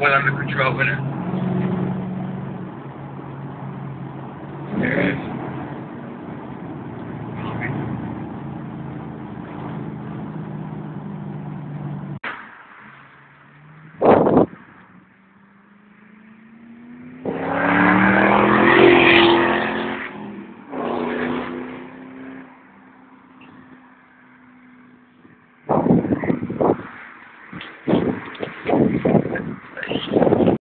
Well, I'm the control winner.